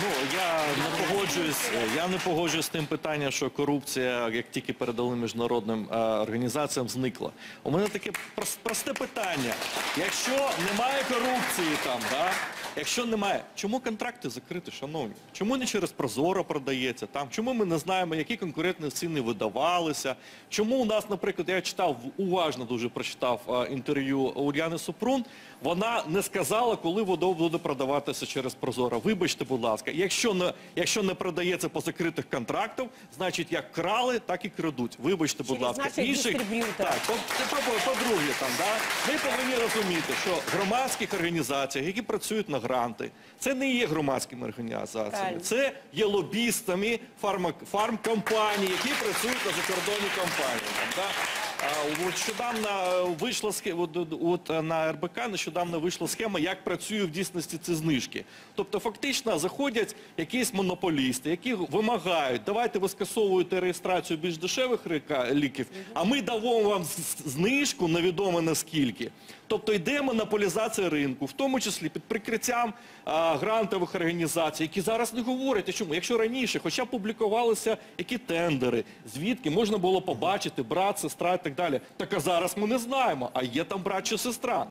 Ну я не погоджуюсь. Я не погоджуюсь з тим питанням, що корупція, як тільки передали міжнародним е, організаціям, зникла. У мене таке просте питання. Якщо немає корупції там, да? якщо немає, чому контракти закриті, шановні? Чому не через Прозоро продається там? Чому ми не знаємо, які конкурентні ціни видавалися? Чому у нас, наприклад, я читав уважно дуже прочитав е, інтерв'ю Ульяни Супрун. Вона не сказала, коли вода буде продаватися через Прозоро. Вибачте, будь ласка, якщо не, якщо не продається по закритих контрактах, значить як крали, так і крадуть. Вибачте, будь Через ласка. наших дистриб'юторів. так, по- по- по-друге, там, да, ми повинні розуміти, що громадських організаціях, які працюють на гранти, це не є громадськими організаціями, Правильно. це є лобістами фарма, фармкомпаній, які працюють на закордонній компанії. Там, да? От е, вийшла от, е, на РБК нещодавно вийшла схема, як працює в дійсності ці знижки. Тобто фактично заходять якісь монополісти, які вимагають, давайте ви скасовуєте реєстрацію більш дешевих ліків, а ми дамо вам знижку невідомо наскільки. Тобто йде монополізація ринку, в тому числі під прикриттям а, грантових організацій, які зараз не говорять, чому? Якщо раніше хоча публікувалися які тендери, звідки можна було побачити брат, сестра так далі. Так а зараз ми не знаємо, а є там брат чи сестра.